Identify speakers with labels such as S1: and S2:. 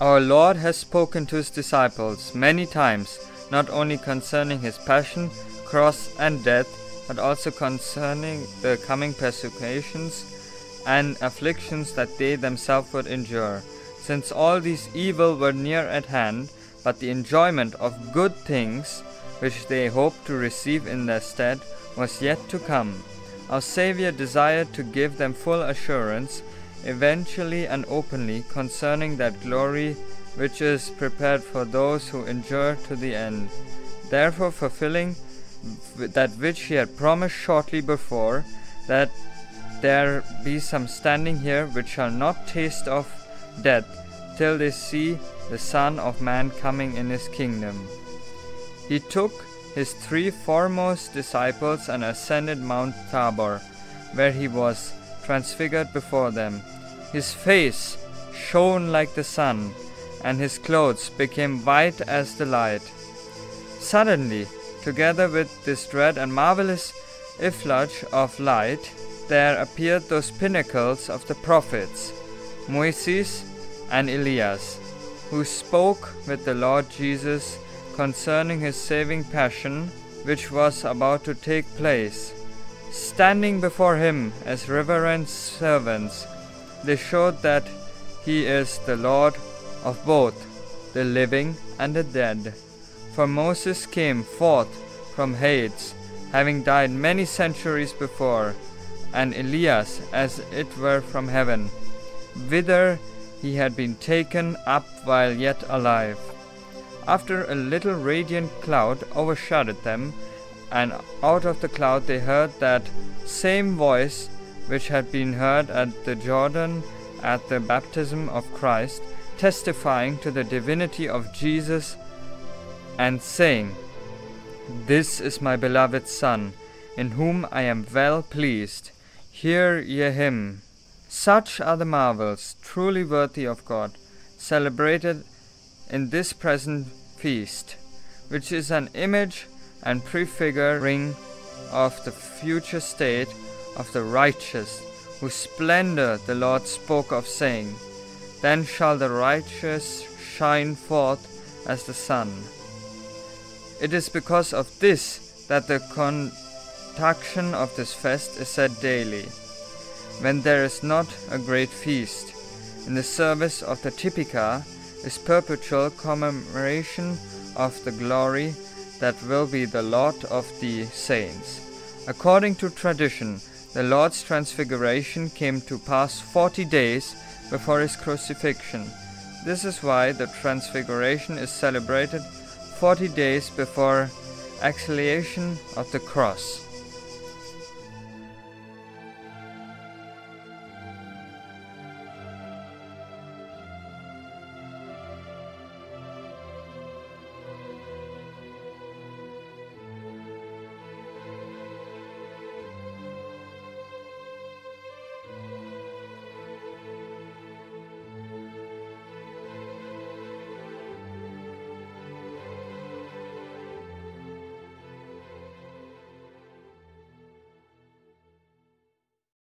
S1: Our Lord has spoken to his disciples many times, not only concerning his passion, cross, and death, but also concerning the coming persecutions and afflictions that they themselves would endure. Since all these evil were near at hand, but the enjoyment of good things, which they hoped to receive in their stead, was yet to come. Our Saviour desired to give them full assurance, eventually and openly, concerning that glory which is prepared for those who endure to the end. Therefore, fulfilling that which he had promised shortly before, that there be some standing here which shall not taste of death till they see the Son of Man coming in his kingdom. He took his three foremost disciples and ascended Mount Tabor, where he was transfigured before them. His face shone like the sun, and his clothes became white as the light. Suddenly, together with this dread and marvelous effulge of light, there appeared those pinnacles of the prophets, Moses and Elias, who spoke with the Lord Jesus concerning his saving passion, which was about to take place. Standing before him as reverent servants, they showed that he is the Lord of both the living and the dead. For Moses came forth from Hades, having died many centuries before, and Elias as it were from heaven, whither he had been taken up while yet alive. After a little radiant cloud overshadowed them, and out of the cloud they heard that same voice which had been heard at the Jordan at the baptism of Christ, testifying to the divinity of Jesus, and saying, This is my beloved Son, in whom I am well pleased. Hear ye him. Such are the marvels, truly worthy of God, celebrated in this present feast, which is an image and prefiguring of the future state of the righteous, whose splendor the Lord spoke of, saying, Then shall the righteous shine forth as the sun. It is because of this that the kontakion of this fest is said daily, when there is not a great feast. In the service of the Typica is perpetual commemoration of the glory that will be the lot of the saints. According to tradition, the Lord's transfiguration came to pass forty days before his crucifixion. This is why the transfiguration is celebrated forty days before exaltation of the cross.